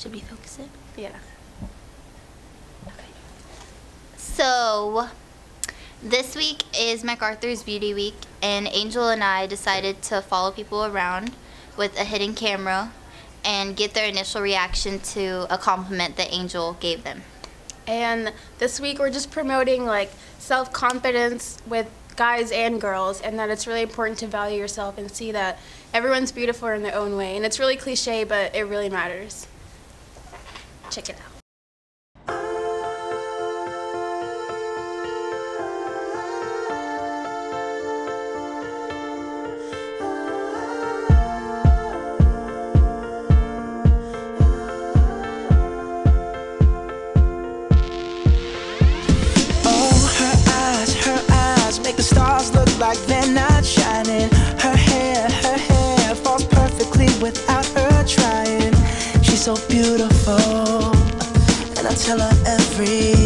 Should we focus it? Yeah. Okay. So, this week is MacArthur's Beauty Week, and Angel and I decided to follow people around with a hidden camera and get their initial reaction to a compliment that Angel gave them. And this week we're just promoting like self confidence with guys and girls, and that it's really important to value yourself and see that everyone's beautiful in their own way. And it's really cliche, but it really matters. Check it out. Oh, her eyes, her eyes make the stars look like they're not shining. Her hair, her hair falls perfectly without her trying. She's so beautiful, tell her every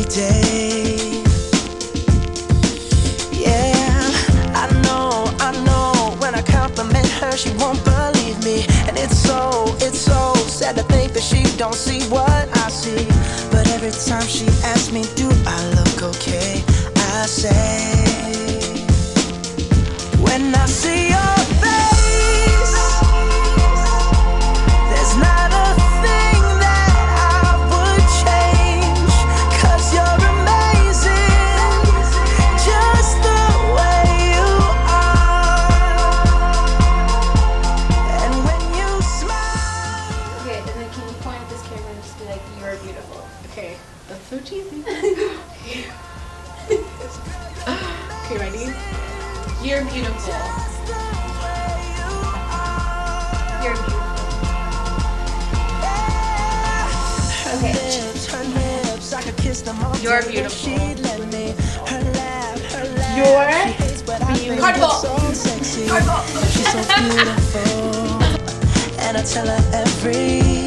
Okay, that's so cheesy. okay, ready? You're beautiful. You're beautiful. Okay. Her lips, I could kiss them all You're beautiful. she'd let me. Her laugh, her laugh. You're She hates, but I think Cardboard. so sexy. She's so beautiful. And I tell her every